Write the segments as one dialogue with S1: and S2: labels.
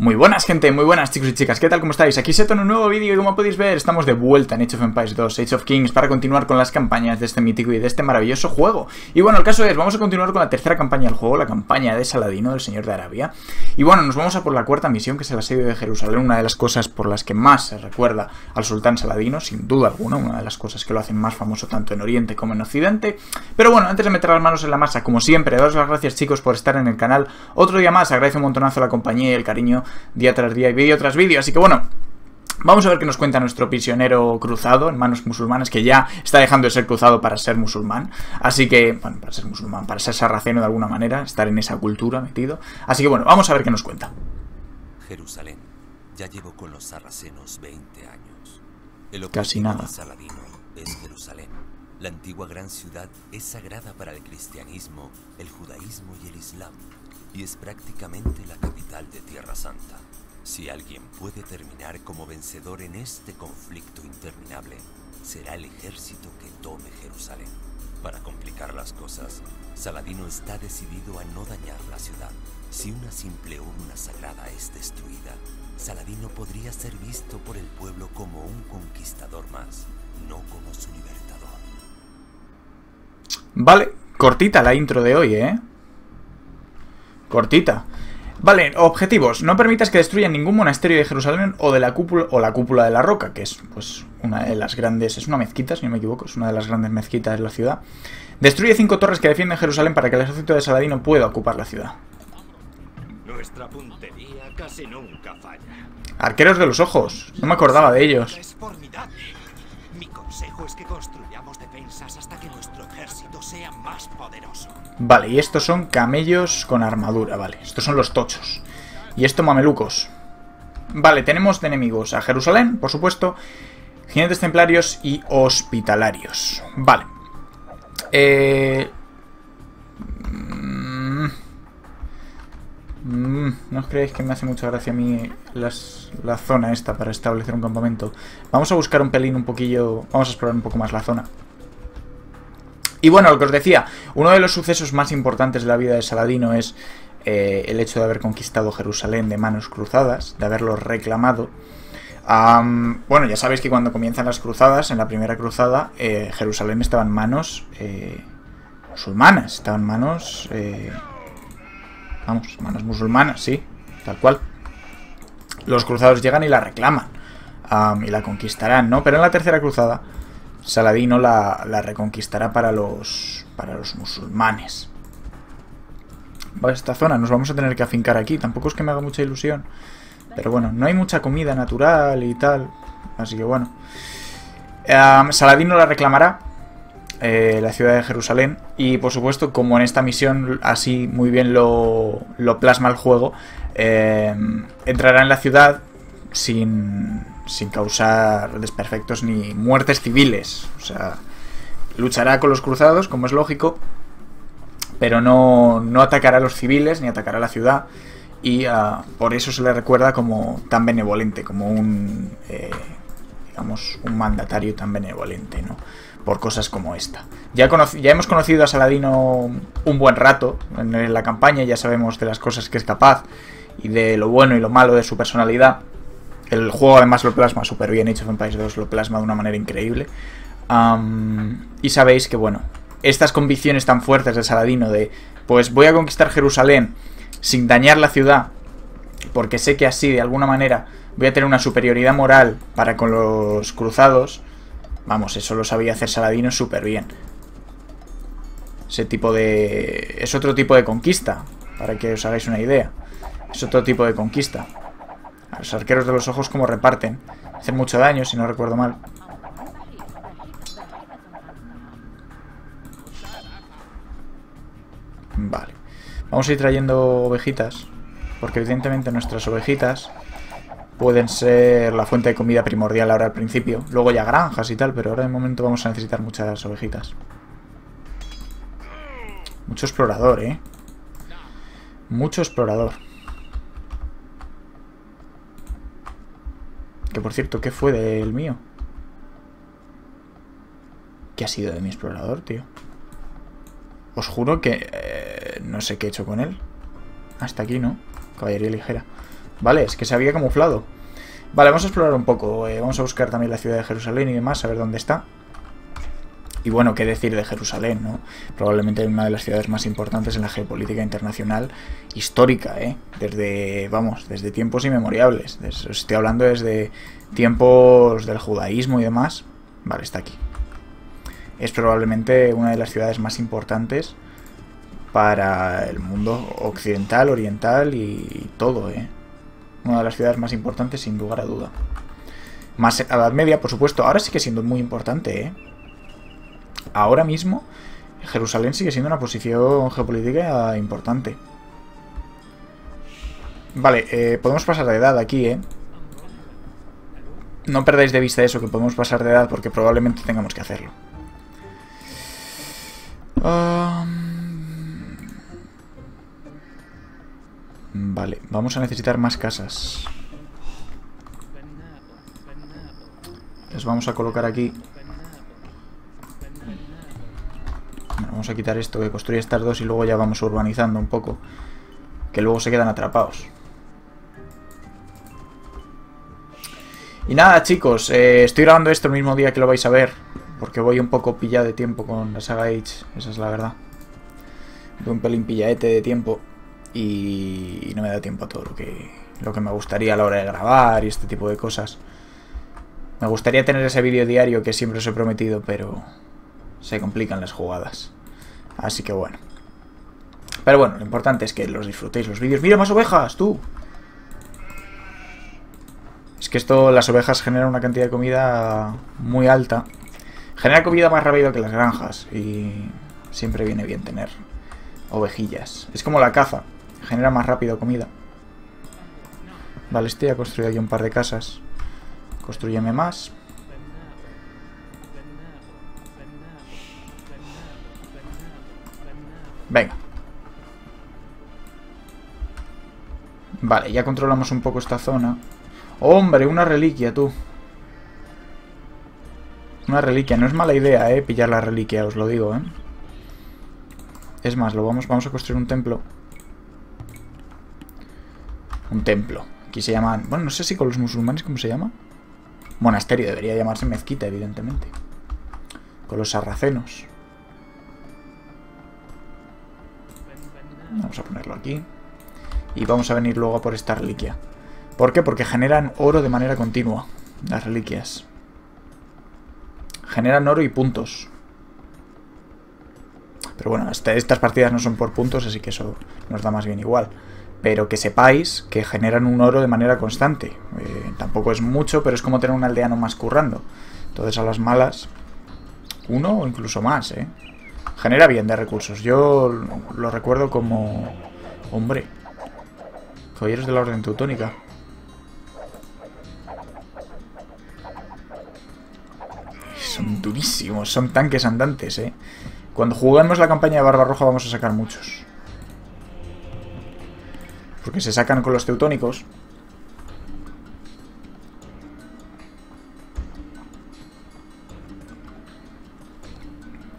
S1: Muy buenas gente, muy buenas chicos y chicas, ¿qué tal? ¿Cómo estáis? Aquí Seto en un nuevo vídeo y como podéis ver estamos de vuelta en Age of Empires 2, Age of Kings para continuar con las campañas de este mítico y de este maravilloso juego. Y bueno, el caso es, vamos a continuar con la tercera campaña del juego, la campaña de Saladino, del Señor de Arabia. Y bueno, nos vamos a por la cuarta misión que es el asedio de Jerusalén, una de las cosas por las que más se recuerda al Sultán Saladino, sin duda alguna, una de las cosas que lo hacen más famoso tanto en Oriente como en Occidente. Pero bueno, antes de meter las manos en la masa, como siempre, daros las gracias chicos por estar en el canal. Otro día más, agradezco un montonazo la compañía y el cariño día tras día vídeo tras vídeo. Así que bueno, Vamos a ver qué nos cuenta nuestro prisionero cruzado en manos musulmanas, que ya está dejando de ser cruzado para ser musulmán. Así que, bueno, para ser musulmán, para ser sarraceno de alguna manera, estar en esa cultura metido. Así que bueno, vamos a ver qué nos cuenta.
S2: Jerusalén. Ya llevo con los sarracenos 20 años. El
S1: Casi nada.
S2: Saladino es Jerusalén. La antigua gran ciudad es sagrada para el cristianismo, el judaísmo y el islam, y es prácticamente la capital de Tierra Santa. Si alguien puede terminar como vencedor en este conflicto interminable, será el ejército que tome Jerusalén. Para complicar las cosas, Saladino está decidido a no dañar la ciudad. Si una simple urna sagrada es destruida, Saladino podría ser visto por el pueblo como un conquistador más, no como su libertador.
S1: Vale, cortita la intro de hoy, ¿eh? Cortita. Vale, objetivos. No permitas que destruyan ningún monasterio de Jerusalén o de la cúpula o la cúpula de la roca, que es pues una de las grandes, es una mezquita, si no me equivoco, es una de las grandes mezquitas de la ciudad. Destruye cinco torres que defienden Jerusalén para que el ejército de Saladino pueda ocupar la ciudad.
S3: Nuestra puntería casi nunca falla.
S1: Arqueros de los ojos, no me acordaba de ellos.
S3: Mi consejo es que construyamos defensas hasta que nuestro ejército sea más poderoso.
S1: Vale, y estos son camellos con armadura, vale. Estos son los tochos. Y esto mamelucos. Vale, tenemos de enemigos a Jerusalén, por supuesto, jinetes templarios y hospitalarios. Vale. Eh... mm, ¿No os creéis que me hace mucha gracia a mí las- la zona esta para establecer un campamento? Vamos a buscar un pelín un poquillo... Vamos a explorar un poco más la zona. Y bueno, lo que os decía, uno de los sucesos más importantes de la vida de Saladino es eh, el hecho de haber conquistado Jerusalén de manos cruzadas, de haberlo reclamado. Am, bueno, ya sabéis que cuando comienzan las cruzadas, en la primera cruzada, eh, Jerusalén estaba en manos eh, musulmanas, estaba en manos... vamos, manos musulmanas, sí, tal cual. Los cruzados llegan y la reclaman. am, y la conquistarán, ¿no? Pero en la tercera cruzada... Saladino la, la reconquistará para los, para los musulmanes. Esta zona nos vamos a tener que afincar aquí. Tampoco es que me haga mucha ilusión. Pero bueno, no hay mucha comida natural y tal. Así que bueno. Saladino la reclamará. Eh, la ciudad de Jerusalén. Y por supuesto, como en esta misión así muy bien lo, lo plasma el juego, eh, entrará en la ciudad sin, sin causar desperfectos ni muertes civiles. O sea, luchará con los cruzados, como es lógico, pero no, no atacará a los civiles ni atacará a la ciudad. Y ah, por eso se le recuerda como tan benevolente, como un, eh, digamos, un mandatario tan benevolente, ¿no? Por cosas como esta. Ya, hemos conocido a Saladino un buen rato en la campaña, ya sabemos de las cosas que es capaz y de lo bueno y lo malo de su personalidad. El juego además lo plasma súper bien, Age of Empires 2 lo plasma de una manera increíble. Y sabéis que, bueno, estas convicciones tan fuertes de Saladino de, pues voy a conquistar Jerusalén sin dañar la ciudad, porque sé que así, de alguna manera, voy a tener una superioridad moral para con los cruzados, vamos, eso lo sabía hacer Saladino súper bien. Ese tipo de... es otro tipo de conquista, para que os hagáis una idea. Es otro tipo de conquista. Los arqueros de los ojos como reparten. Hacen mucho daño, si no recuerdo mal. Vale. Vamos a ir trayendo ovejitas. Porque evidentemente nuestras ovejitas pueden ser la fuente de comida primordial ahora al principio. Luego ya granjas y tal, pero ahora de momento vamos a necesitar muchas ovejitas. Mucho explorador, ¿eh? Mucho explorador. Que por cierto, ¿qué fue del mío? ¿Qué ha sido de mi explorador, tío? Os juro que... eh, no sé qué he hecho con él. Hasta aquí, ¿no? Caballería ligera. Vale, es que se había camuflado. Vale, vamos a explorar un poco. Eh, vamos a buscar también la ciudad de Jerusalén y demás, a ver dónde está. Y bueno, qué decir de Jerusalén, ¿no? Probablemente una de las ciudades más importantes en la geopolítica internacional histórica, ¿eh? Desde, vamos, desde tiempos inmemoriales. estoy hablando desde tiempos del judaísmo y demás. Vale, está aquí. Es probablemente una de las ciudades más importantes para el mundo occidental, oriental y todo, ¿eh? Una de las ciudades más importantes sin lugar a duda. Más a la Media, por supuesto. Ahora sigue siendo muy importante, ¿eh? Ahora mismo, Jerusalén sigue siendo una posición geopolítica importante. Vale, eh, podemos pasar de edad aquí, ¿eh? No perdáis de vista eso, que podemos pasar de edad porque probablemente tengamos que hacerlo. Vale, vamos a necesitar más casas. Les vamos a colocar aquí. vamos a quitar esto, que construye estas dos y luego ya vamos urbanizando un poco. Que luego se quedan atrapados. Y nada, chicos, eh, estoy grabando esto el mismo día que lo vais a ver. Porque voy un poco pillado de tiempo con la saga Age, esa es la verdad. Voy un pelín pillaete de tiempo y no me da tiempo a todo lo que, lo que me gustaría a la hora de grabar y este tipo de cosas. Me gustaría tener ese vídeo diario que siempre os he prometido, pero se complican las jugadas. Así que bueno. Pero bueno, lo importante es que los disfrutéis los vídeos. ¡Mira, más ovejas, tú! Es que esto, las ovejas generan una cantidad de comida muy alta Genera comida más rápido que las granjas y siempre viene bien tener ovejillas. Es como la caza, genera más rápido comida. Vale, este ya ha construido aquí un par de casas. Construyeme más. Venga. Vale, ya controlamos un poco esta zona. ¡Hombre, una reliquia, tú! Una reliquia. No es mala idea, eh, pillar la reliquia, os lo digo, eh. Es más, lo vamos, vamos a construir un templo. Un templo. Aquí se llaman... Bueno, no sé si con los musulmanes, ¿cómo se llama? Monasterio, debería llamarse mezquita, evidentemente. Con los sarracenos. Vamos a ponerlo aquí. Y vamos a venir luego por esta reliquia. ¿Por qué? Porque generan oro de manera continua. Las reliquias. Generan oro y puntos. Pero bueno, estas partidas no son por puntos, así que eso nos da más bien igual. Pero que sepáis que generan un oro de manera constante. Eh, tampoco es mucho, pero es como tener un aldeano más currando. Entonces a las malas, uno o incluso más, ¿eh? Genera bien de recursos. Yo lo recuerdo como... Hombre. Caballeros de la Orden Teutónica. Son durísimos, son tanques andantes, ¿eh? Cuando juguemos la campaña de Barbarroja vamos a sacar muchos. Porque se sacan con los teutónicos.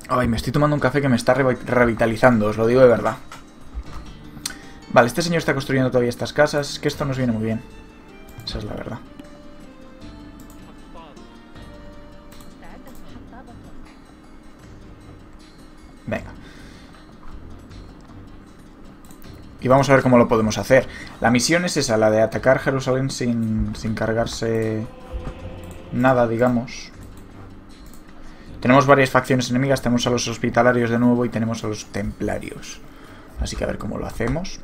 S1: Ay, me estoy tomando un café que me está revitalizando, os lo digo de verdad. Vale, este señor está construyendo todavía estas casas. Que esto nos viene muy bien. Esa es la verdad. Y vamos a ver cómo lo podemos hacer. La misión es esa, la de atacar Jerusalén sin, sin cargarse nada, digamos. Tenemos varias facciones enemigas. Tenemos a los hospitalarios de nuevo y tenemos a los templarios. Así que a ver cómo lo hacemos.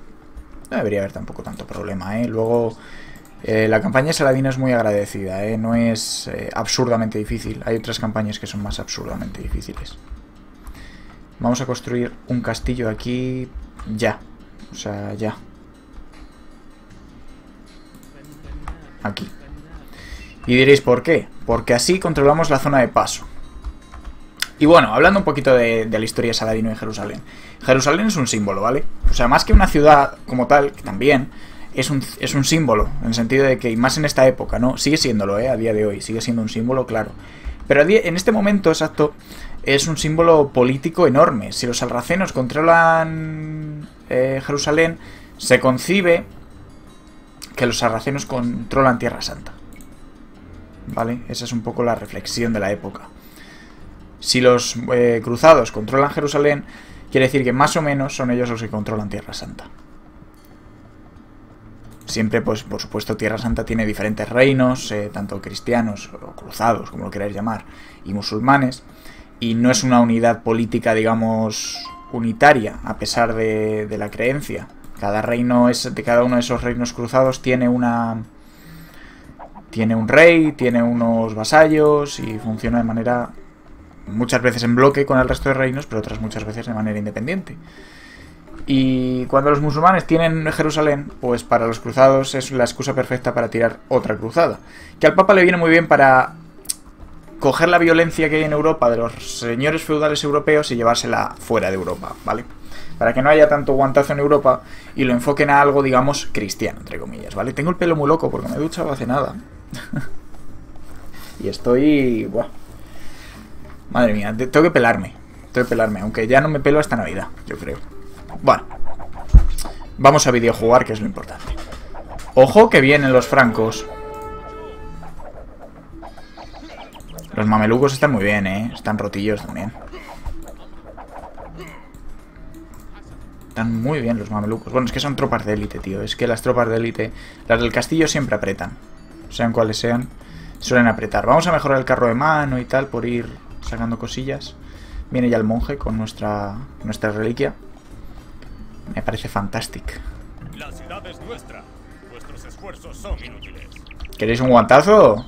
S1: No debería haber tampoco tanto problema, ¿eh? Luego, eh, la campaña de Saladino es muy agradecida, ¿eh? No es eh, absurdamente difícil. Hay otras campañas que son más absurdamente difíciles. Vamos a construir un castillo aquí ya. O sea, ya. Aquí. Y diréis, ¿por qué? Porque así controlamos la zona de paso. Y bueno, hablando un poquito de, la historia de Saladino y Jerusalén. Jerusalén es un símbolo, ¿vale? O sea, más que una ciudad como tal, que también es un, es un símbolo, en el sentido de que, y más en esta época, ¿no? Sigue siéndolo, ¿eh? A día de hoy, sigue siendo un símbolo, claro. Pero en este momento, exacto, es un símbolo político enorme. Si los alracenos controlan eh, Jerusalén, se concibe que los sarracenos controlan Tierra Santa. ¿Vale? Esa es un poco la reflexión de la época. Si los eh, cruzados controlan Jerusalén, quiere decir que más o menos son ellos los que controlan Tierra Santa. Siempre, pues, por supuesto, Tierra Santa tiene diferentes reinos, eh, tanto cristianos o cruzados, como lo queráis llamar, y musulmanes, y no es una unidad política, digamos, unitaria, a pesar de, la creencia. Cada reino es, de cada uno de esos reinos cruzados tiene una, tiene un rey, tiene unos vasallos y funciona de manera muchas veces en bloque con el resto de reinos, pero otras muchas veces de manera independiente. Y cuando los musulmanes tienen Jerusalén, pues para los cruzados es la excusa perfecta para tirar otra cruzada. Que al Papa le viene muy bien para coger la violencia que hay en Europa de los señores feudales europeos y llevársela fuera de Europa, ¿vale? Para que no haya tanto guantazo en Europa y lo enfoquen a algo, digamos, cristiano, entre comillas, ¿vale? Tengo el pelo muy loco porque me he duchado hace nada. y estoy... Buah. Madre mía, tengo que pelarme. Tengo que pelarme, aunque ya no me pelo hasta Navidad, yo creo. Bueno. Vamos a videojugar, que es lo importante. Ojo que vienen los francos. Los mamelucos están muy bien, ¿eh? Están rotillos también. Están muy bien los mamelucos. Bueno, es que son tropas de élite, tío. Es que las tropas de élite, las del castillo siempre apretan. Sean cuales sean, suelen apretar. Vamos a mejorar el carro de mano y tal por ir sacando cosillas. Viene ya el monje con nuestra, nuestra reliquia. Me parece fantástico.
S4: La ciudad es nuestra. Vuestros esfuerzos son inútiles.
S1: ¿Queréis un guantazo?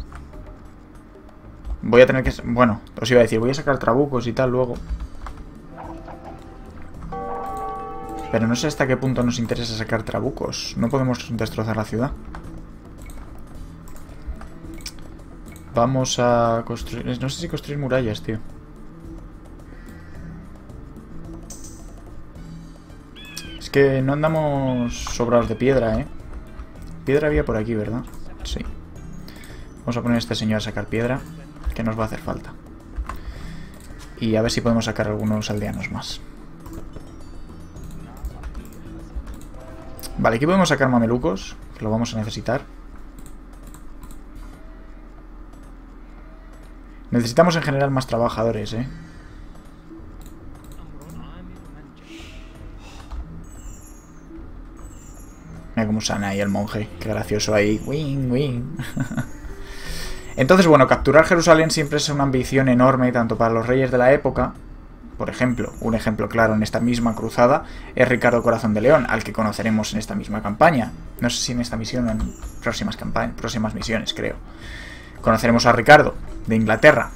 S1: Voy a tener que... Bueno, os iba a decir, voy a sacar trabucos y tal luego. Pero no sé hasta qué punto nos interesa sacar trabucos. No podemos destrozar la ciudad. Vamos a construir... No sé si construir murallas, tío. Es que no andamos sobrados de piedra, ¿eh? Piedra había por aquí, ¿verdad? Sí. Vamos a poner a este señor a sacar piedra, que nos va a hacer falta. Y a ver si podemos sacar algunos aldeanos más. Vale, aquí podemos sacar mamelucos, que lo vamos a necesitar. Necesitamos en general más trabajadores, ¿eh? Mira cómo sana ahí el monje. Qué gracioso ahí. Wing, wing. Entonces, bueno, capturar Jerusalén siempre es una ambición enorme, tanto para los reyes de la época. Por ejemplo, un ejemplo claro en esta misma cruzada es Ricardo Corazón de León, al que conoceremos en esta misma campaña. No sé si en esta misión o en próximas, próximas misiones, creo. Conoceremos a Ricardo, de Inglaterra,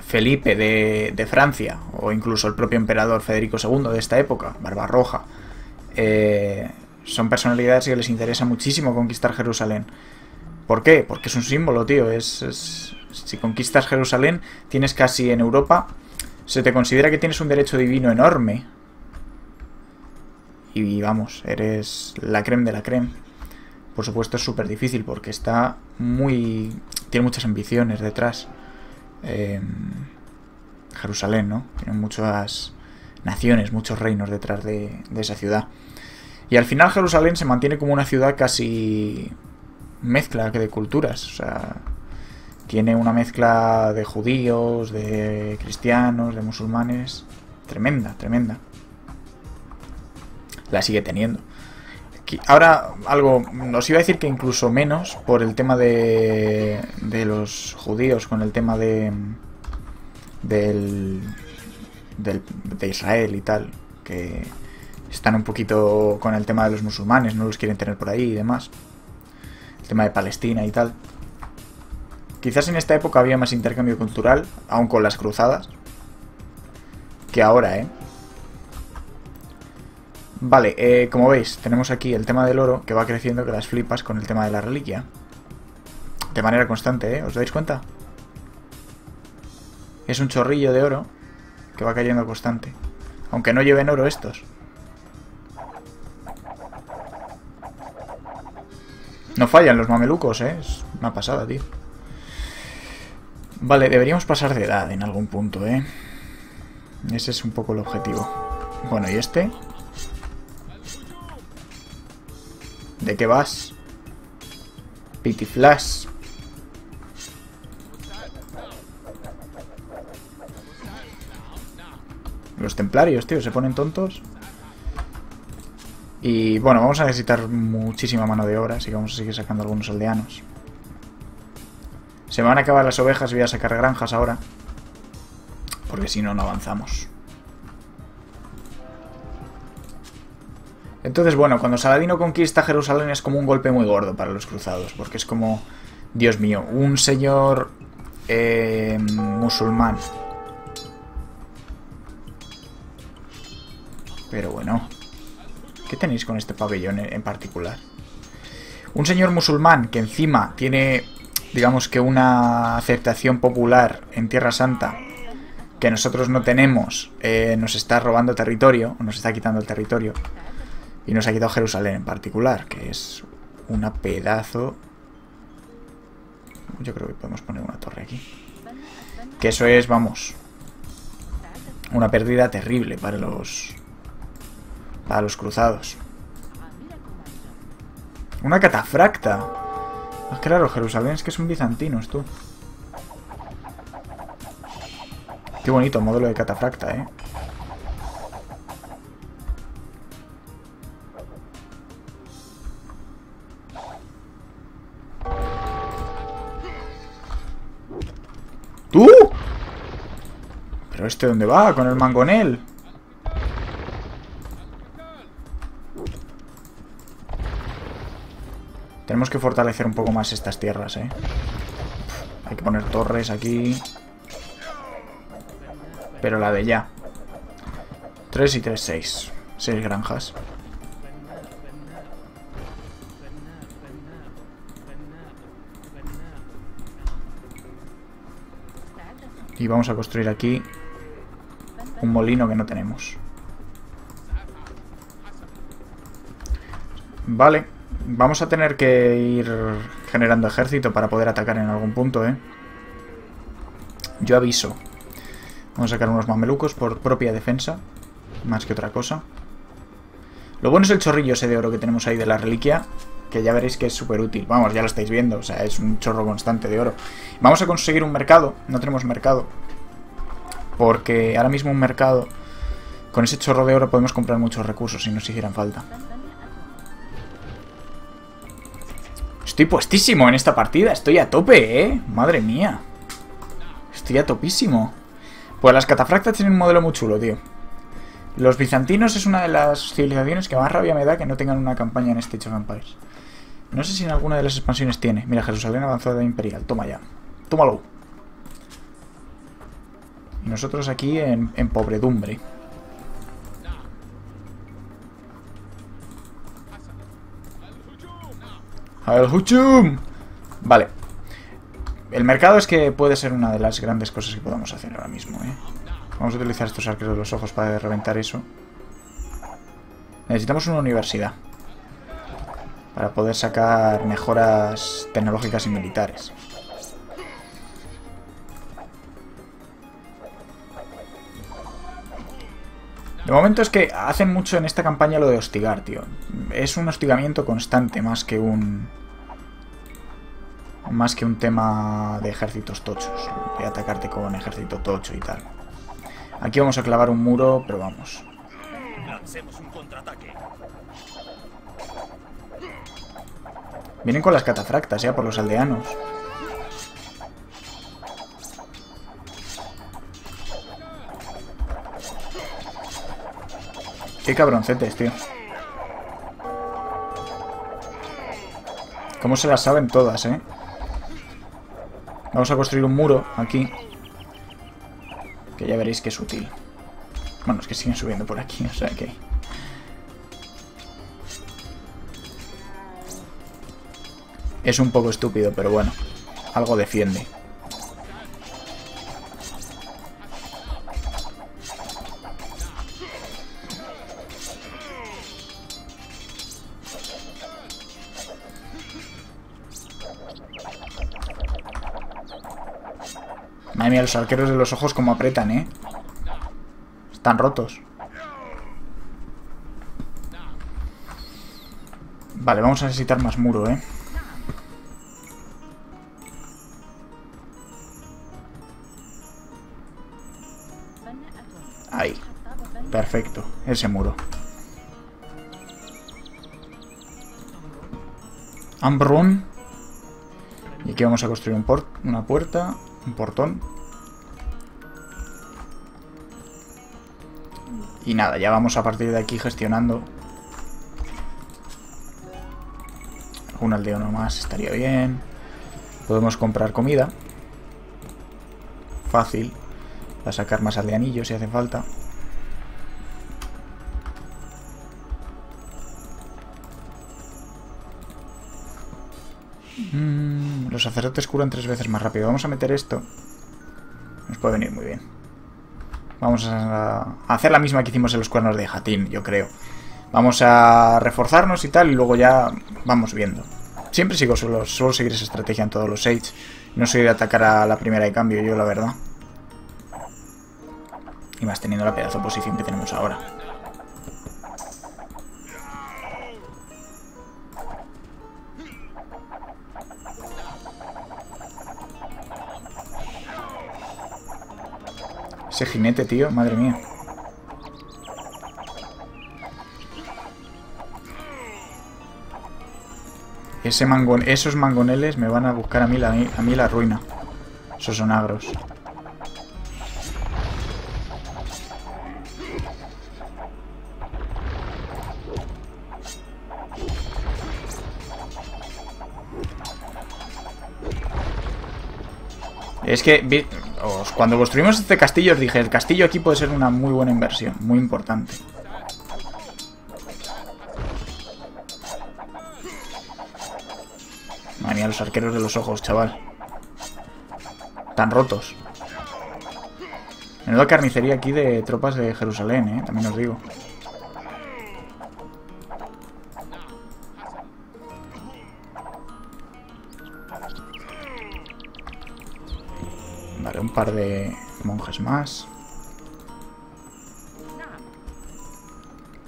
S1: Felipe de, de, Francia, o incluso el propio emperador Federico II de esta época, Barbarroja. Eh, son personalidades que les interesa muchísimo conquistar Jerusalén. ¿Por qué? Porque es un símbolo, tío. Es, si conquistas Jerusalén, tienes casi en Europa. Se te considera que tienes un derecho divino enorme. Y vamos, eres la creme de la creme. Por supuesto es súper difícil porque está muy... Tiene muchas ambiciones detrás. Eh, Jerusalén, ¿no? Tiene muchas naciones, muchos reinos detrás de, de esa ciudad. Y al final Jerusalén se mantiene como una ciudad casi mezcla de culturas. O sea, tiene una mezcla de judíos, de cristianos, de musulmanes. Tremenda, tremenda. La sigue teniendo. Ahora, algo, os iba a decir que incluso menos por el tema de, de los judíos, con el tema de, del, del, de Israel y tal, que están un poquito con el tema de los musulmanes, no los quieren tener por ahí y demás. El tema de Palestina y tal. Quizás en esta época había más intercambio cultural, aún con las cruzadas, que ahora, ¿eh? Vale, eh, como veis, tenemos aquí el tema del oro que va creciendo que las flipas con el tema de la reliquia. De manera constante, ¿eh? ¿Os dais cuenta? Es un chorrillo de oro que va cayendo constante. Aunque no lleven oro estos. No fallan los mamelucos, ¿eh? Es una pasada, tío. Vale, deberíamos pasar de edad en algún punto, ¿eh? Ese es un poco el objetivo. Bueno, ¿y este? ¿De qué vas? Pitiflash. Los templarios, tío, se ponen tontos. Y bueno, vamos a necesitar muchísima mano de obra, así que vamos a seguir sacando algunos aldeanos. Se me van a acabar las ovejas y voy a sacar granjas ahora. Porque si no, no avanzamos. Entonces, bueno, cuando Saladino conquista Jerusalén es como un golpe muy gordo para los cruzados, porque es como, Dios mío, un señor eh, musulmán. Pero bueno, ¿qué tenéis con este pabellón en particular? Un señor musulmán que encima tiene, digamos que una aceptación popular en Tierra Santa que nosotros no tenemos, eh, nos está robando territorio, nos está quitando el territorio. Y nos ha quitado Jerusalén en particular, que es una pedazo... Yo creo que podemos poner una torre aquí. Que eso es, vamos, una pérdida terrible para los... Para los cruzados. Una catafracta. Ah, claro, Jerusalén es que son bizantinos, tú. Qué bonito modelo de catafracta, ¿eh? ¿Tú? ¿Pero este dónde va? ¿Con el mangonel? Tenemos que fortalecer un poco más estas tierras, ¿eh? Hay que poner torres aquí. Pero la de ya. 3 y 3, 6. 6 granjas. Y vamos a construir aquí un molino que no tenemos. Vale. Vamos a tener que ir generando ejército para poder atacar en algún punto, ¿eh? Yo aviso. Vamos a sacar unos mamelucos por propia defensa. Más que otra cosa. Lo bueno es el chorrillo ese de oro que tenemos ahí de la reliquia. Que ya veréis que es súper útil. Vamos, ya lo estáis viendo. O sea, es un chorro constante de oro. Vamos a conseguir un mercado. No tenemos mercado. Porque ahora mismo un mercado... Con ese chorro de oro podemos comprar muchos recursos si nos hicieran falta. Estoy puestísimo en esta partida. Estoy a tope, ¿eh? Madre mía. Estoy a topísimo. Pues las catafractas tienen un modelo muy chulo, tío. Los bizantinos es una de las civilizaciones que más rabia me da que no tengan una campaña en este of Empires. No sé si en alguna de las expansiones tiene. Mira, Jerusalén avanzada imperial. Toma ya. Tómalo. Y nosotros aquí en, en pobredumbre. ¡Al Huchum! Vale. El mercado es que puede ser una de las grandes cosas que podamos hacer ahora mismo, ¿eh? Vamos a utilizar estos arqueros de los ojos para reventar eso. Necesitamos una universidad. Para poder sacar mejoras tecnológicas y militares. De momento es que hacen mucho en esta campaña lo de hostigar, tío. Es un hostigamiento constante más que un... Más que un tema de ejércitos tochos. De atacarte con ejército tocho y tal. Aquí vamos a clavar un muro, pero vamos. Vienen con las catafractas ya por los aldeanos. Qué cabroncetes, tío. Cómo se las saben todas, ¿eh? Vamos a construir un muro aquí. Que ya veréis que es útil. Bueno, es que siguen subiendo por aquí, o sea que... Es un poco estúpido, pero bueno. Algo defiende. los arqueros de los ojos como apretan, ¿eh? Están rotos. Vale, vamos a necesitar más muro, ¿eh? Ahí. Perfecto, ese muro. Ambrun. Y aquí vamos a construir un port una puerta, un portón. Y nada, ya vamos a partir de aquí gestionando. Un aldeano más estaría bien. Podemos comprar comida. Fácil. Para sacar más aldeanillos si hace falta. Mm, los sacerdotes curan tres veces más rápido. Vamos a meter esto. Nos puede venir muy bien. Vamos a hacer la misma que hicimos en los cuernos de Jatín, yo creo. Vamos a reforzarnos y tal, y luego ya vamos viendo. Siempre sigo solo, suelo seguir esa estrategia en todos los Age. No soy de atacar a la primera de cambio, yo la verdad. Y más teniendo la pedazo posición que tenemos ahora. Ese jinete, tío, madre mía. Ese mangon esos mangoneles me van a buscar a mí, la, a mí la ruina. Esos son agros. Es que cuando construimos este castillo os dije, el castillo aquí puede ser una muy buena inversión, muy importante. Madre mía, los arqueros de los ojos, chaval. Tan rotos. Menuda carnicería aquí de tropas de Jerusalén, eh, también os digo. Par de monjes más.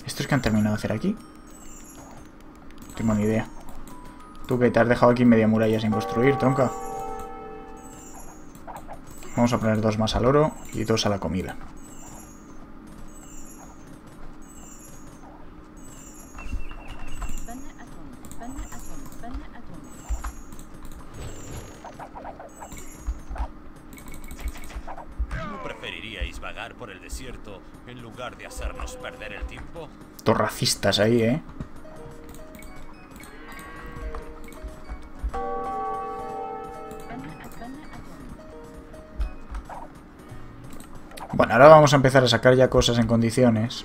S1: ¿Estos que han terminado de hacer aquí? No tengo ni idea. Tú que te has dejado aquí media muralla sin construir, tronca. Vamos a poner dos más al oro y dos a la comida. Ahí, ¿eh? Bueno, ahora vamos a empezar a sacar ya cosas en condiciones.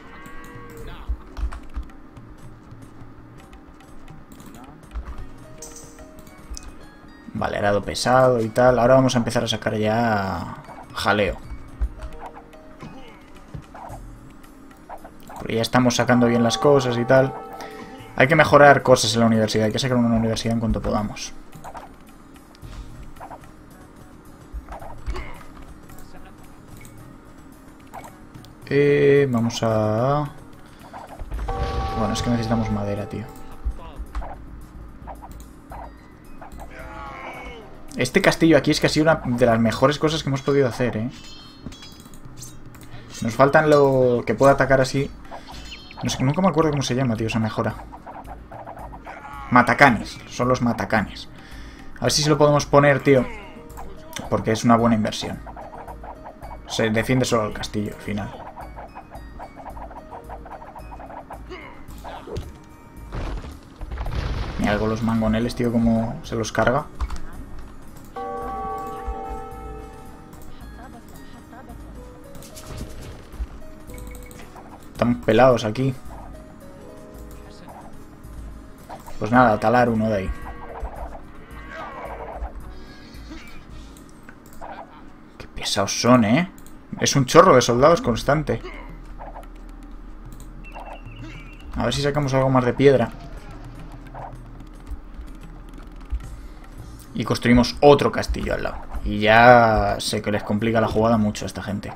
S1: Vale, arado pesado y tal. Ahora vamos a empezar a sacar ya jaleo. Ya estamos sacando bien las cosas y tal. Hay que mejorar cosas en la universidad. Hay que sacar una universidad en cuanto podamos. Eh, vamos a... Bueno, es que necesitamos madera, tío. Este castillo aquí es sido una de las mejores cosas que hemos podido hacer, ¿eh? Nos faltan lo que pueda atacar así. No sé, nunca me acuerdo cómo se llama, tío, esa mejora. Matacanes. Son los matacanes. A ver si se lo podemos poner, tío. Porque es una buena inversión. Se defiende solo el castillo, al final. Mira algo los mangoneles, tío, como se los carga. Están pelados aquí. Pues nada, talar uno de ahí. Qué pesados son, ¿eh? Es un chorro de soldados constante. A ver si sacamos algo más de piedra. Y construimos otro castillo al lado. Y ya sé que les complica la jugada mucho a esta gente.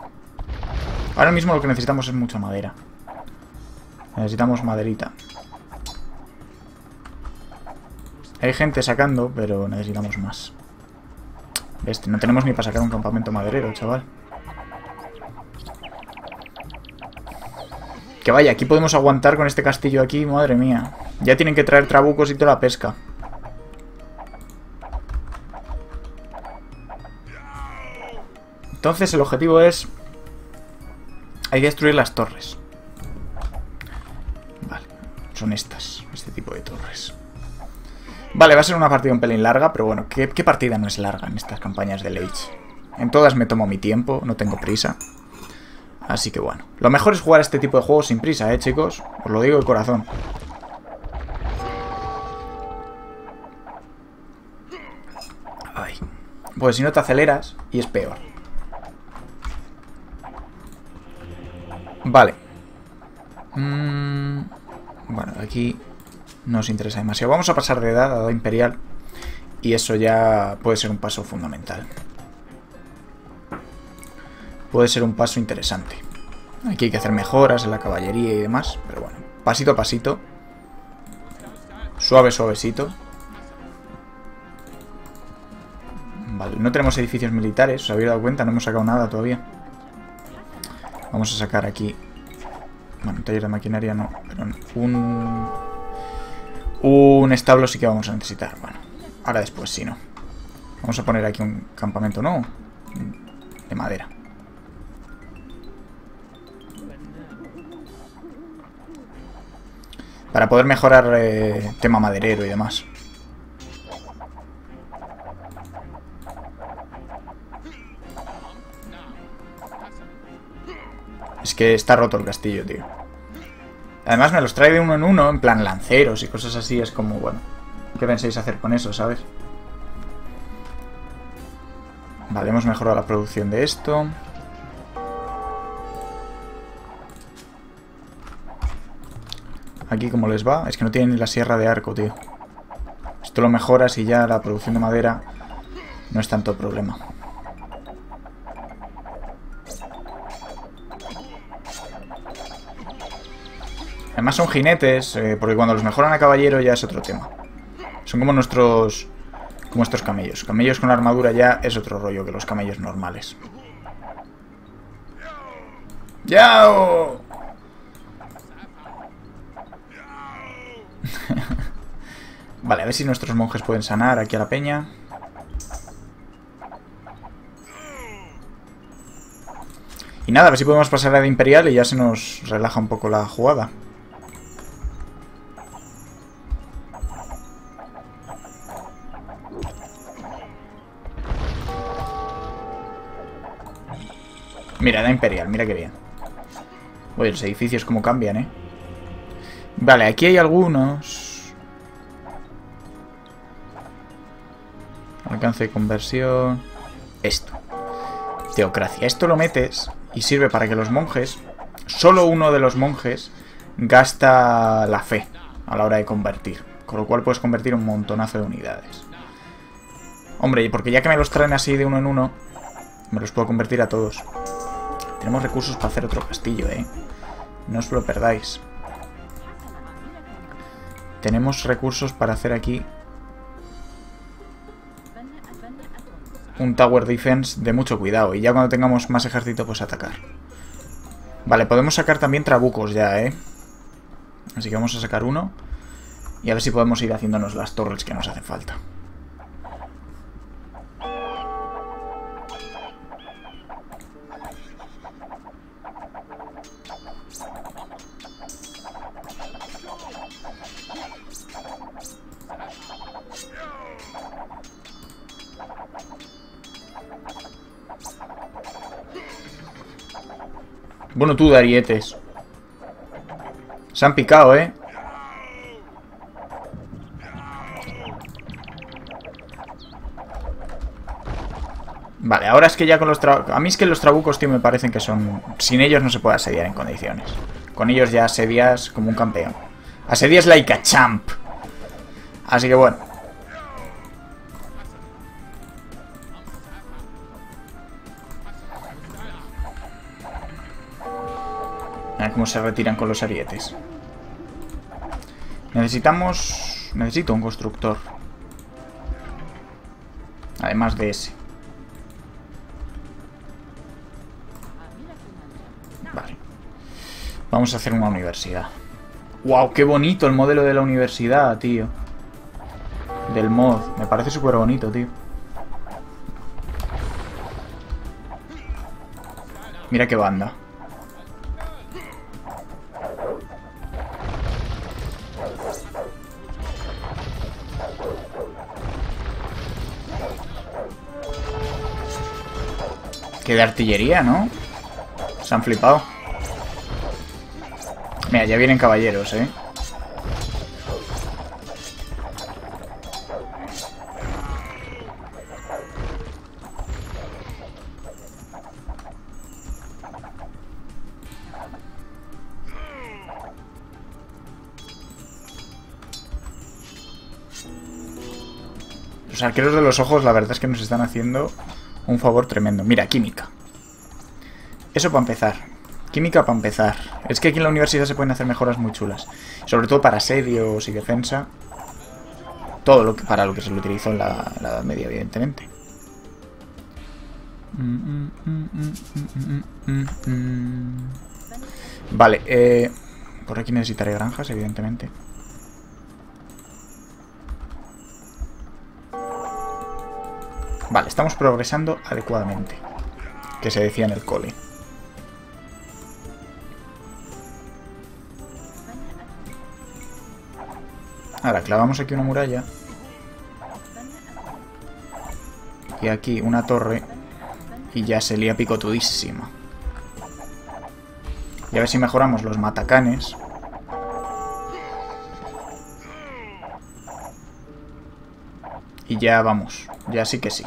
S1: Ahora mismo lo que necesitamos es mucha madera. Necesitamos maderita. Hay gente sacando, pero necesitamos más. ¿Ves? No tenemos ni para sacar un campamento maderero, chaval. Que vaya, aquí podemos aguantar con este castillo aquí, madre mía. Ya tienen que traer trabucos y toda la pesca. Entonces el objetivo es... Hay que destruir las torres. Son estas, este tipo de torres. Vale, va a ser una partida un pelín larga, pero bueno, ¿qué, partida no es larga en estas campañas de Age? En todas me tomo mi tiempo, no tengo prisa. Así que bueno, lo mejor es jugar este tipo de juegos sin prisa, ¿eh, chicos? Os lo digo de corazón. Ay. Pues si no te aceleras, y es peor. Vale. Mm, bueno, aquí no nos interesa demasiado. Vamos a pasar de edad a edad imperial. Y eso ya puede ser un paso fundamental. Puede ser un paso interesante. Aquí hay que hacer mejoras en la caballería y demás. Pero bueno, pasito a pasito. Suave, suavecito. Vale, no tenemos edificios militares. ¿Os habéis dado cuenta? No hemos sacado nada todavía. Vamos a sacar aquí... Bueno, taller de maquinaria no, pero un... Un establo sí que vamos a necesitar. Bueno, ahora después sí, ¿no? Vamos a poner aquí un campamento, ¿no? De madera. Para poder mejorar eh, tema maderero y demás. Que está roto el castillo, tío. Además me los trae de uno en uno, en plan lanceros y cosas así. Es como, bueno, ¿qué pensáis hacer con eso, sabes? Vale, hemos mejorado la producción de esto. Aquí como les va, es que no tienen ni la sierra de arco, tío. Esto lo mejoras y ya la producción de madera no es tanto problema. Además son jinetes, eh, porque cuando los mejoran a caballero ya es otro tema. Son como nuestros... Como estos camellos. Camellos con armadura ya es otro rollo que los camellos normales. ¡Yao! vale, a ver si nuestros monjes pueden sanar aquí a la peña. Y nada, a ver si podemos pasar a la Imperial y ya se nos relaja un poco la jugada. Mira, la Imperial, mira qué bien. Oye, los edificios como cambian, ¿eh? Vale, aquí hay algunos. Alcance de conversión. Esto. Teocracia. Esto lo metes y sirve para que los monjes, solo uno de los monjes, gasta la fe a la hora de convertir. Con lo cual puedes convertir un montonazo de unidades. Hombre, porque ya que me los traen así de uno en uno, me los puedo convertir a todos. Tenemos recursos para hacer otro castillo, ¿eh? No os lo perdáis. Tenemos recursos para hacer aquí un Tower Defense de mucho cuidado. Y ya cuando tengamos más ejército, pues atacar. Vale, podemos sacar también trabucos ya, ¿eh? Así que vamos a sacar uno. Y a ver si podemos ir haciéndonos las torres que nos hacen falta. Bueno, tú, Darietes. Se han picado, ¿eh? Vale, ahora es que ya con los trabucos... A mí es que los trabucos, tío, me parecen que son... Sin ellos no se puede asediar en condiciones. Con ellos ya asedias como un campeón. Asedias like a champ. Así que bueno. Se retiran con los arietes. Necesitamos... Necesito un constructor. Además de ese. Vale. Vamos a hacer una universidad. ¡Wow! ¡Qué bonito el modelo de la universidad, tío! Del mod. Me parece súper bonito, tío. Mira qué banda. De artillería, ¿no? Se han flipado. Mira, ya vienen caballeros, ¿eh? Los arqueros de los ojos, la verdad es que nos están haciendo un favor tremendo. Mira, química. Eso para empezar. Química para empezar. Es que aquí en la universidad se pueden hacer mejoras muy chulas. Sobre todo para asedios y defensa. Todo lo que para lo que se lo utilizó en la, la Edad Media, evidentemente. Vale, eh, por aquí necesitaré granjas, evidentemente. Vale, estamos progresando adecuadamente. Que se decía en el cole. Ahora clavamos aquí una muralla. Y aquí una torre. Y ya se lía picotudísima. Y a ver si mejoramos los matacanes. Y ya vamos. Ya sí que sí.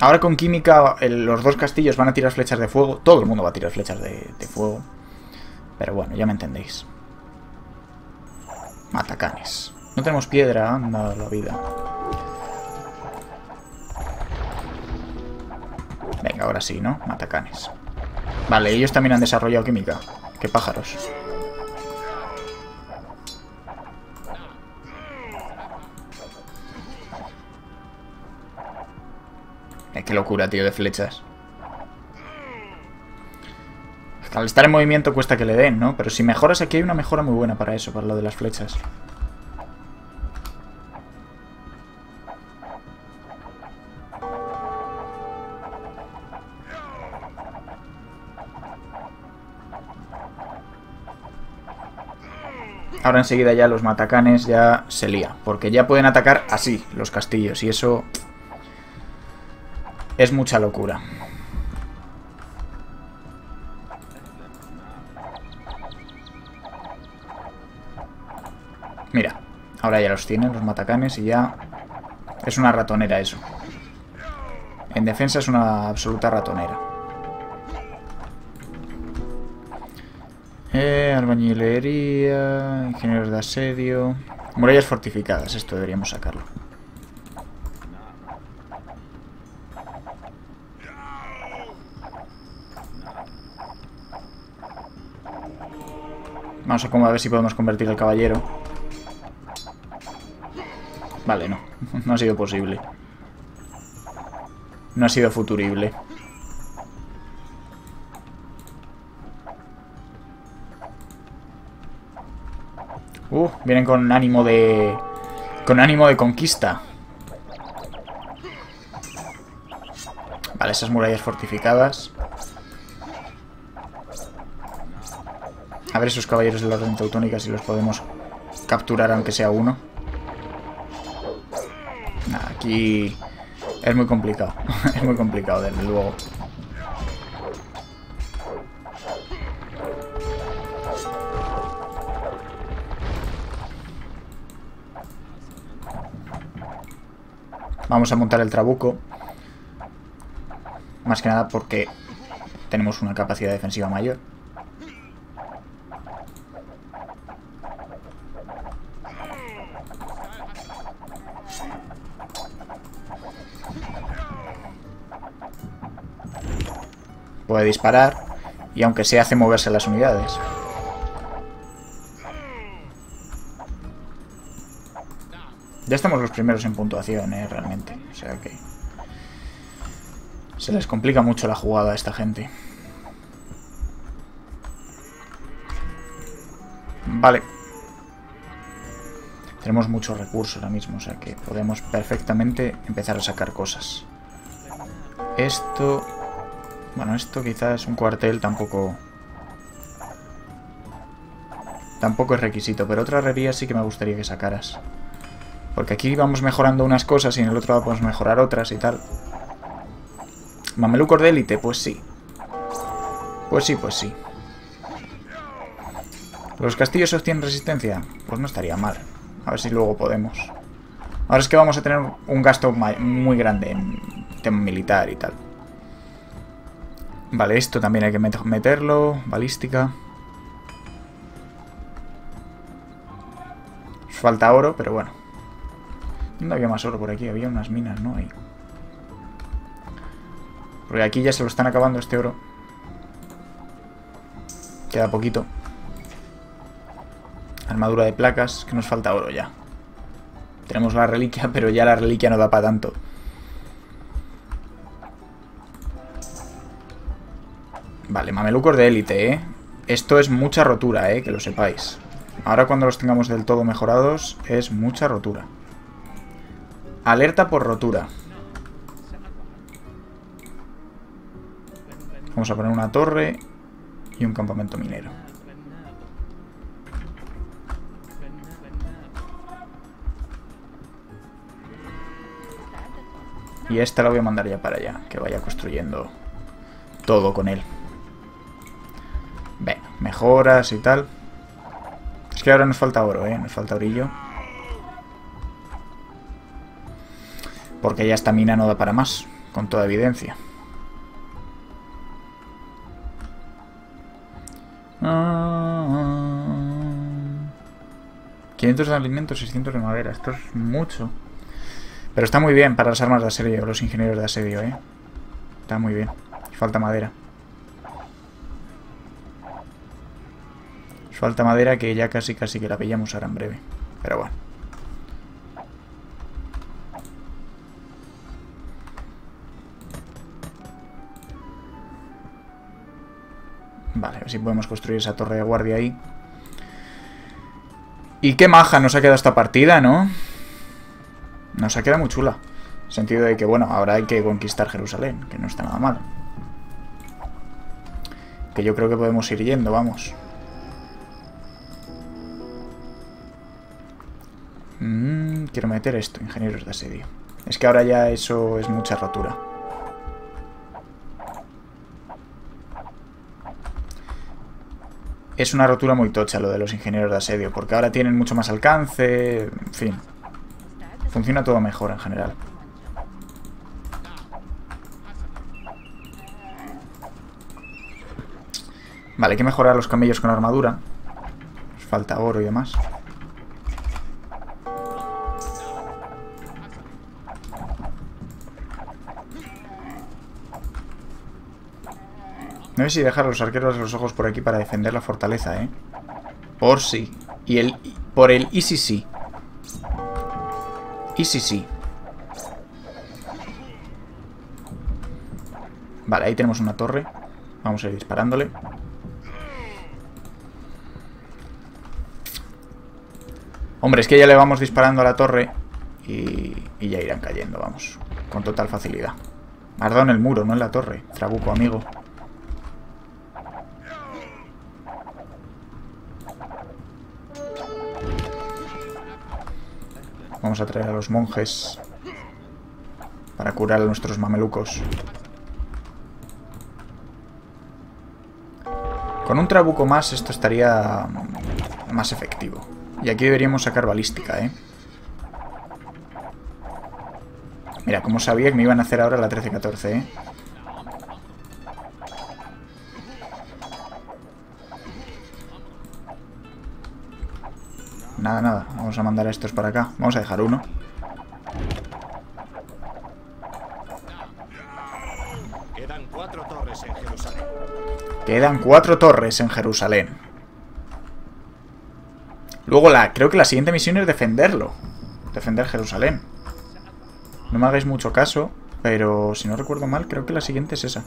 S1: Ahora con química los dos castillos van a tirar flechas de fuego. Todo el mundo va a tirar flechas de, de fuego. Pero bueno, ya me entendéis. Matacanes. No tenemos piedra, anda la vida. Venga, ahora sí, ¿no? Matacanes. Vale, ellos también han desarrollado química. Qué pájaros. Qué locura, tío, de flechas. Al estar en movimiento cuesta que le den, ¿no? Pero si mejoras aquí hay una mejora muy buena para eso, para lo de las flechas. Ahora enseguida ya los matacanes ya se lía. Porque ya pueden atacar así los castillos. Y eso es mucha locura. Mira, ahora ya los tienen los matacanes y ya es una ratonera eso. En defensa es una absoluta ratonera. Eh, albañilería, ingenieros de asedio... Murallas fortificadas, esto deberíamos sacarlo. Vamos a, como a ver si podemos convertir el caballero. Vale, no. No ha sido posible. No ha sido futurible. Uh, vienen con ánimo de... Con ánimo de conquista. Vale, esas murallas fortificadas. A ver esos caballeros de la Orden Teutónica si los podemos capturar aunque sea uno. Aquí es muy complicado. es muy complicado, desde luego. Vamos a montar el trabuco. Más que nada porque tenemos una capacidad defensiva mayor. Puede disparar y aunque sea hace moverse las unidades. Ya estamos los primeros en puntuación, eh, realmente. O sea que... Se les complica mucho la jugada a esta gente. Vale. Tenemos muchos recursos ahora mismo, o sea que podemos perfectamente empezar a sacar cosas. Esto... Bueno, esto quizás un cuartel, tampoco... Tampoco es requisito, pero otra herrería sí que me gustaría que sacaras. Porque aquí vamos mejorando unas cosas y en el otro lado podemos mejorar otras y tal. Mamelucos de élite, pues sí. Pues sí, pues sí. ¿Los castillos obtienen resistencia? Pues no estaría mal. A ver si luego podemos. Ahora es que vamos a tener un gasto muy grande en tema militar y tal. Vale, esto también hay que meterlo. Balística. falta oro, pero bueno. No había más oro por aquí, había unas minas, ¿no? Ahí. Porque aquí ya se lo están acabando este oro. Queda poquito. Armadura de placas, que nos falta oro ya. Tenemos la reliquia, pero ya la reliquia no da para tanto. Vale, mamelucos de élite, ¿eh? Esto es mucha rotura, ¿eh? Que lo sepáis. Ahora cuando los tengamos del todo mejorados, es mucha rotura. Alerta por rotura. Vamos a poner una torre y un campamento minero. Y esta la voy a mandar ya para allá, que vaya construyendo todo con él. Venga, mejoras y tal. Es que ahora nos falta oro, ¿eh? Nos falta orillo. Porque ya esta mina no da para más, con toda evidencia. 500 de alimentos, 600 de madera. Esto es mucho. Pero está muy bien para las armas de asedio, los ingenieros de asedio, ¿eh? Está muy bien. Falta madera. Falta madera que ya casi casi que la pillamos ahora en breve. Pero bueno. Vale, a ver si podemos construir esa torre de guardia ahí. Y qué maja nos ha quedado esta partida, ¿no? Nos ha quedado muy chula. Sentido de que, bueno, ahora hay que conquistar Jerusalén, que no está nada mal. Que yo creo que podemos ir yendo, vamos. Mm, quiero meter esto, ingenieros de asedio. Es que ahora ya eso es mucha rotura. Es una rotura muy tocha lo de los ingenieros de asedio, porque ahora tienen mucho más alcance, en fin. Funciona todo mejor en general. Vale, hay que mejorar los camellos con armadura. falta oro y demás. No sé si dejar a los arqueros los ojos por aquí para defender la fortaleza, ¿eh? Por sí. Y el... Por el y sí sí. Y sí sí. Vale, ahí tenemos una torre. Vamos a ir disparándole. Hombre, es que ya le vamos disparando a la torre y, y ya irán cayendo, vamos. Con total facilidad. Ardón en el muro, no en la torre. Trabuco, amigo. Vamos a traer a los monjes para curar a nuestros mamelucos. Con un trabuco más esto estaría más efectivo. Y aquí deberíamos sacar balística, ¿eh? Mira, como sabía que me iban a hacer ahora la 13-14, ¿eh? Vamos a mandar a estos para acá. Vamos a dejar uno.
S3: Quedan cuatro torres en Jerusalén.
S1: Quedan cuatro torres en Jerusalén. Luego la, creo que la siguiente misión es defenderlo. Defender Jerusalén. No me hagáis mucho caso. Pero si no recuerdo mal, creo que la siguiente es esa.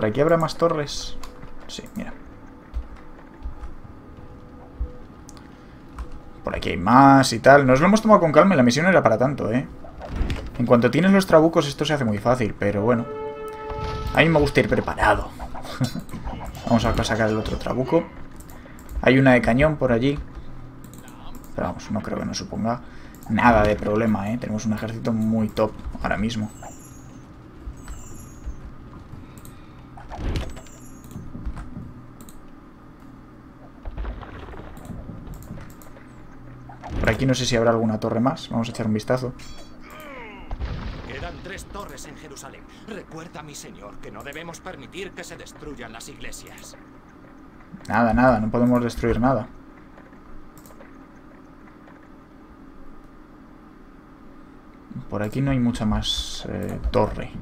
S1: ¿Por aquí habrá más torres? Sí, mira. Por aquí hay más y tal. Nos lo hemos tomado con calma y la misión era para tanto, ¿eh? En cuanto tienes los trabucos esto se hace muy fácil, pero bueno. A mí me gusta ir preparado. vamos a sacar el otro trabuco. Hay una de cañón por allí. Pero vamos, no creo que nos suponga nada de problema, ¿eh? Tenemos un ejército muy top ahora mismo. Por aquí no sé si habrá alguna torre más. Vamos a echar un vistazo.
S3: Quedan tres torres en Jerusalén. Recuerda, mi señor, que no debemos permitir que se destruyan las iglesias.
S1: Nada, nada, no podemos destruir nada. Por aquí no hay mucha más eh, torre.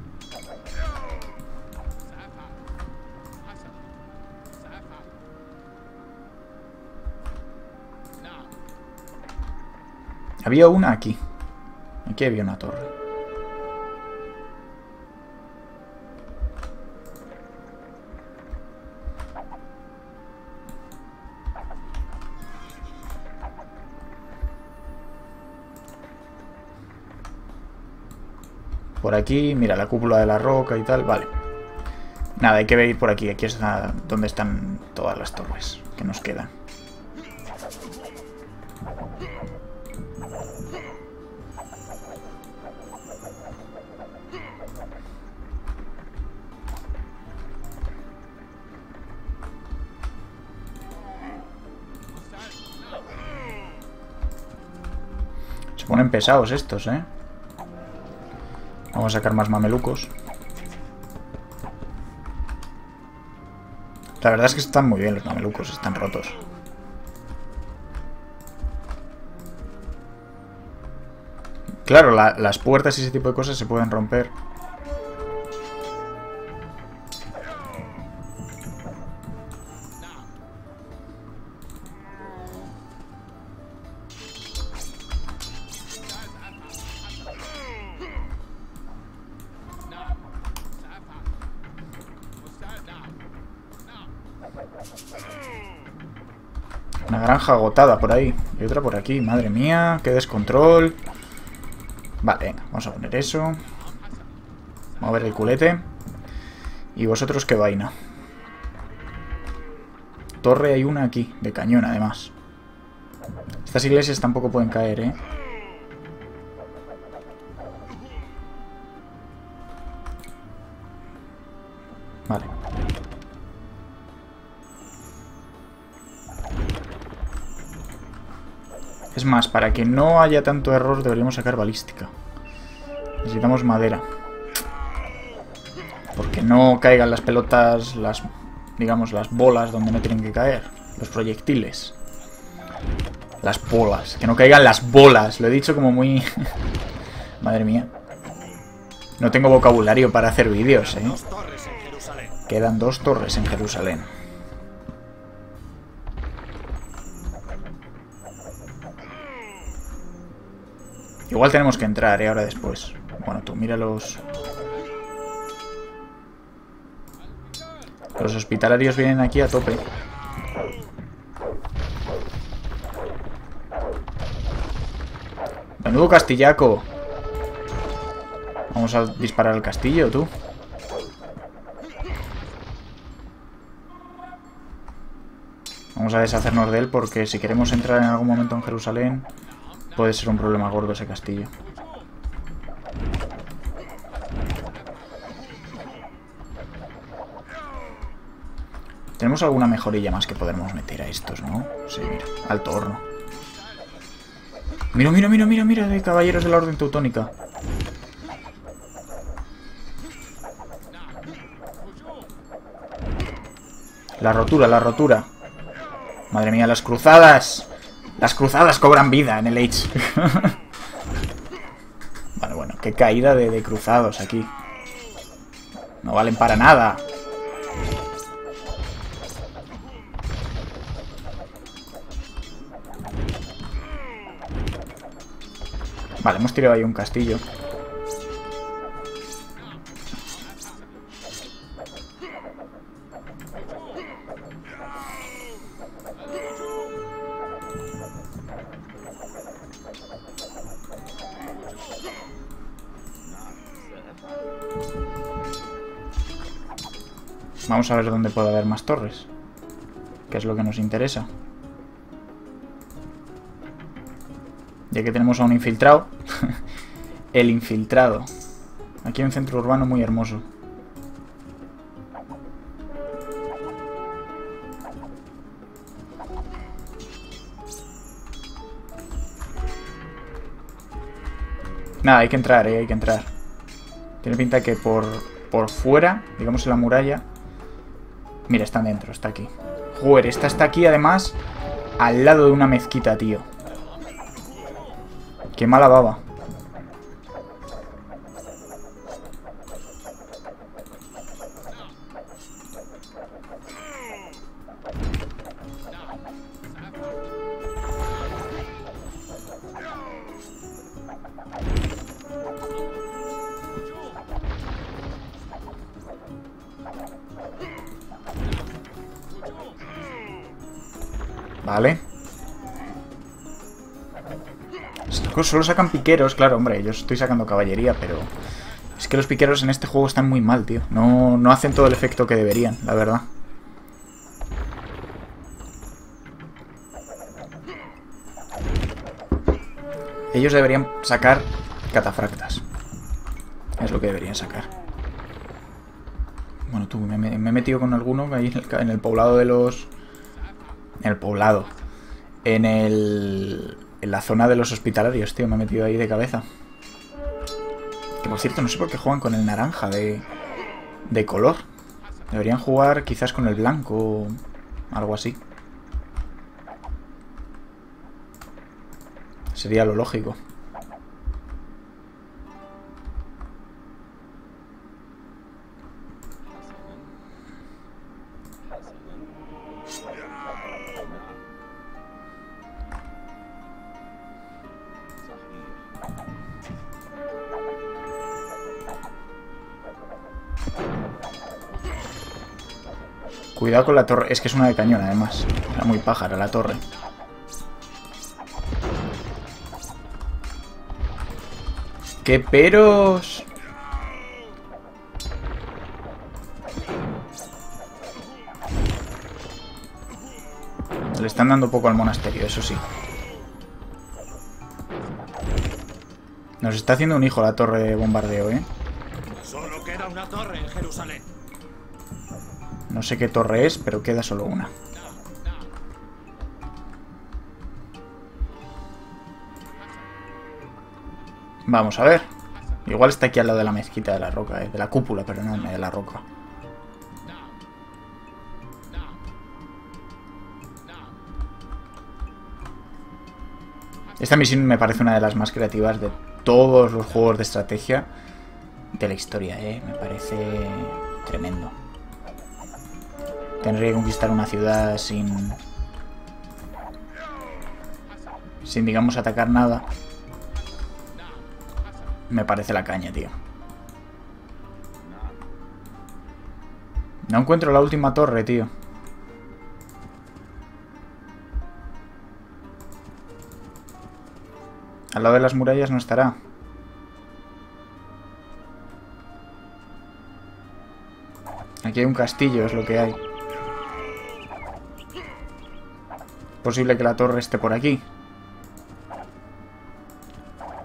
S1: Había una aquí. Aquí había una torre. Por aquí, mira, la cúpula de la roca y tal, vale. Nada, hay que ir por aquí. Aquí es donde están todas las torres que nos quedan. Ponen estos, ¿eh? Vamos a sacar más mamelucos. La verdad es que están muy bien los mamelucos, están rotos. Claro, las puertas y ese tipo de cosas se pueden romper. Agotada por ahí. Y otra por aquí. Madre mía, qué descontrol. Vale, venga, vamos a poner eso. Vamos a ver el culete. ¿Y vosotros qué vaina? Torre hay una aquí, de cañón además. Estas iglesias tampoco pueden caer, ¿eh? Para que no haya tanto error deberíamos sacar balística. Necesitamos madera. Porque no caigan las pelotas, las, digamos, las bolas donde no tienen que caer. Los proyectiles. Las bolas. Que no caigan las bolas. Lo he dicho como muy... Madre mía. No tengo vocabulario para hacer vídeos, ¿eh? Quedan dos torres en Jerusalén. Igual tenemos que entrar, ¿eh? Ahora después. Bueno, tú mira los... Los hospitalarios vienen aquí a tope. Menudo castillaco. Vamos a disparar al castillo, tú. Vamos a deshacernos de él porque si queremos entrar en algún momento en Jerusalén puede ser un problema gordo ese castillo. Tenemos alguna mejorilla más que podemos meter a estos, ¿no? Sí, mira, alto horno. Mira, mira, mira, mira, mira, de caballeros de la Orden Teutónica. La rotura, la rotura. Madre mía, las cruzadas. Las cruzadas cobran vida en el Age. vale, bueno, qué caída de, de cruzados aquí. No valen para nada. Vale, hemos tirado ahí un castillo. Vamos a ver dónde puede haber más torres. Que es lo que nos interesa. Ya que tenemos a un infiltrado. El infiltrado. Aquí hay un centro urbano muy hermoso. Nada, hay que entrar, eh, hay que entrar. Tiene pinta que por, por fuera, digamos en la muralla... Mira, está dentro, está aquí. Joder, esta está aquí además al lado de una mezquita, tío. Qué mala baba. Solo sacan piqueros, claro, hombre, yo estoy sacando caballería, pero... Es que los piqueros en este juego están muy mal, tío. No, no hacen todo el efecto que deberían, la verdad. Ellos deberían sacar catafractas. Es lo que deberían sacar. Bueno, tú, me, he metido con alguno ahí en el poblado de los... En el poblado. En el... En la zona de los hospitalarios, tío. Me he metido ahí de cabeza. Que por cierto, no sé por qué juegan con el naranja de... De color. Deberían jugar quizás con el blanco o algo así. Sería lo lógico. Cuidado con la torre. Es que es una de cañón, además. Era muy pájara la torre. ¡Qué peros! Le están dando poco al monasterio, eso sí. Nos está haciendo un hijo la torre de bombardeo, ¿eh?
S3: Solo queda una torre en Jerusalén.
S1: No sé qué torre es, pero queda solo una. Vamos a ver. Igual está aquí al lado de la mezquita de la roca, eh, de la cúpula, pero no de la roca. Esta misión me parece una de las más creativas de todos los juegos de estrategia de la historia, ¿eh? Me parece tremendo. Tener que conquistar una ciudad sin... Sin, digamos, atacar nada. Me parece la caña, tío. No encuentro la última torre, tío. Al lado de las murallas no estará. Aquí hay un castillo, es lo que hay. Posible que la torre esté por aquí.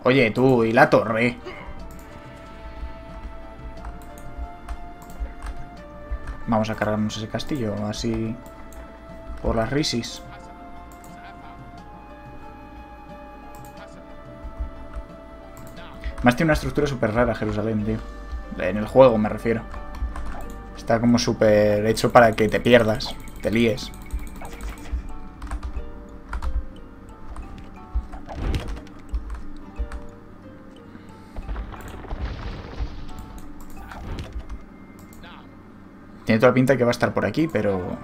S1: Oye, tú, ¿y la torre? Vamos a cargarnos ese castillo, así... Por las risis. Más tiene una estructura súper rara Jerusalén, tío. En el juego me refiero. Está como súper hecho para que te pierdas, te líes. Tiene toda la pinta que va a estar por aquí, pero...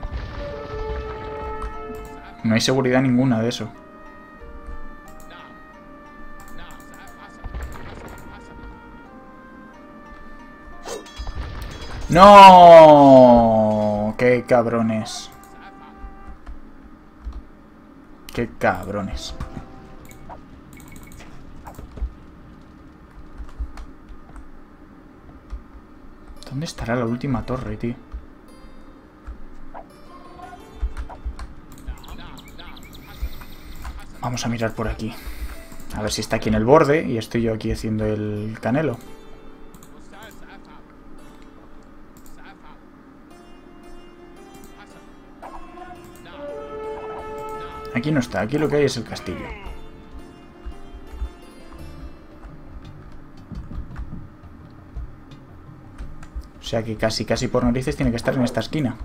S1: No hay seguridad ninguna de eso. ¡No! ¡Qué cabrones! ¡Qué cabrones! ¿Dónde estará la última torre, tío? Vamos a mirar por aquí. A ver si está aquí en el borde y estoy yo aquí haciendo el canelo. Aquí no está, aquí lo que hay es el castillo. O sea que casi, casi por narices tiene que estar en esta esquina.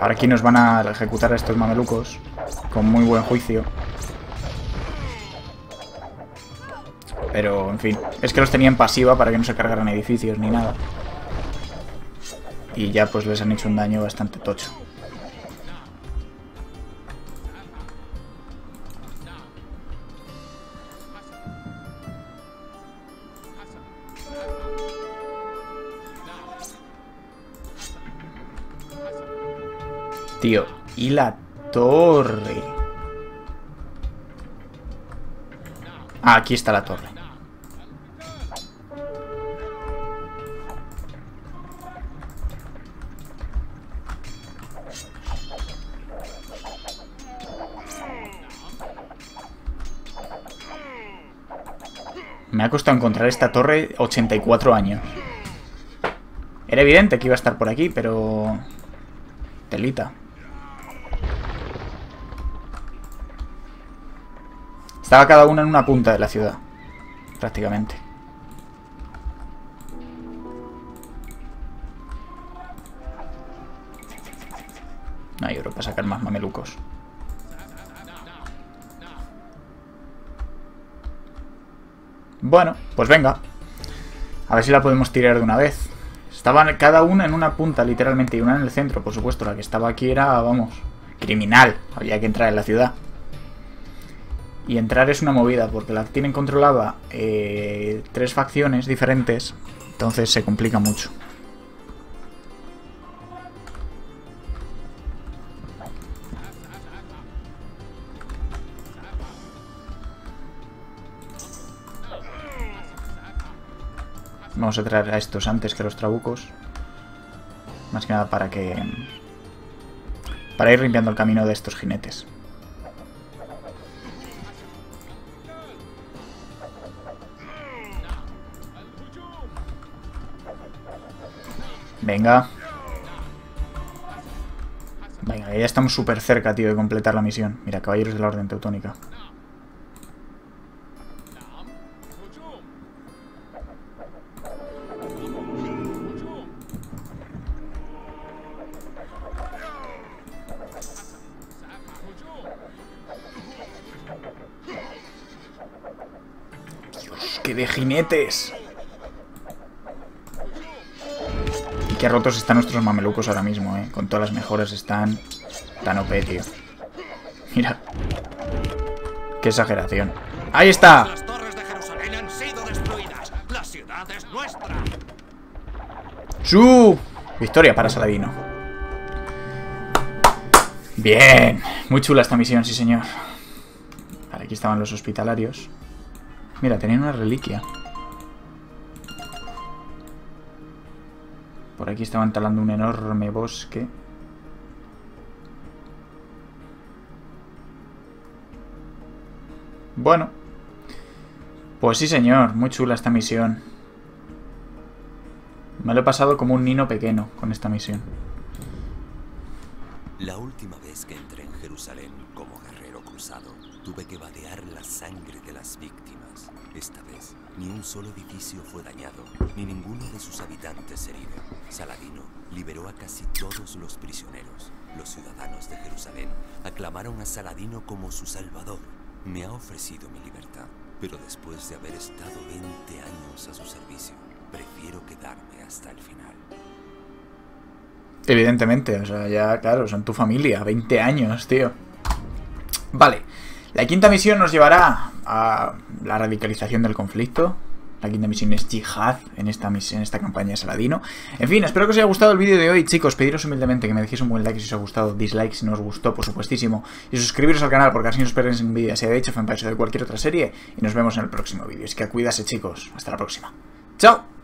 S1: Ahora aquí nos van a ejecutar a estos mamelucos con muy buen juicio. Pero, en fin, es que los tenían pasiva para que no se cargaran edificios ni nada. Y ya pues les han hecho un daño bastante tocho. Y la torre. Ah, aquí está la torre. Me ha costado encontrar esta torre 84 años. Era evidente que iba a estar por aquí, pero... Telita. Estaba cada una en una punta de la ciudad. Prácticamente. No hay oro para sacar más mamelucos. Bueno, pues venga. A ver si la podemos tirar de una vez. Estaban cada una en una punta, literalmente, y una en el centro, por supuesto. La que estaba aquí era, vamos, criminal. Había que entrar en la ciudad. Y entrar es una movida, porque la tienen controlada eh, tres facciones diferentes. Entonces se complica mucho. Vamos a traer a estos antes que los trabucos. Más que nada para que... Para ir limpiando el camino de estos jinetes. Venga. Venga, ya estamos súper cerca, tío, de completar la misión. Mira, caballeros de la Orden Teutónica. Dios, qué de jinetes. Qué rotos están nuestros mamelucos ahora mismo, eh. Con todas las mejoras están tan OP, tío. Mira. Qué exageración. ¡Ahí está!
S3: Las torres de Jerusalén han sido destruidas. La ciudad es nuestra.
S1: ¡Su! Victoria para Saladino. Bien. Muy chula esta misión, sí señor. Vale, aquí estaban los hospitalarios. Mira, tenían una reliquia. Aquí estaban talando un enorme bosque. Bueno. Pues sí, señor. Muy chula esta misión. Me lo he pasado como un nino pequeño con esta misión.
S2: La última vez que entré en Jerusalén como guerrero cruzado, tuve que vadear la sangre de las víctimas. Esta vez, ni un solo edificio fue dañado, ni ninguno de sus habitantes herido. Saladino liberó a casi todos los prisioneros. Los ciudadanos de Jerusalén aclamaron a Saladino como su salvador. Me ha ofrecido mi libertad, pero después de haber estado 20 años a su servicio, prefiero quedarme hasta el final.
S1: Evidentemente, o sea, ya, claro, son tu familia, 20 años, tío. Vale, la quinta misión nos llevará a la radicalización del conflicto. La quinta misión es Jihad en esta, en esta campaña de Saladino. En fin, espero que os haya gustado el vídeo de hoy, chicos. Pediros humildemente que me dejéis un buen like si os ha gustado, dislike si no os gustó, por supuestísimo. Y suscribiros al canal porque así no os perdéis un vídeo, sea de hecho, fanpage o de cualquier otra serie. Y nos vemos en el próximo vídeo. Es que cuídase, chicos. Hasta la próxima. ¡Chao!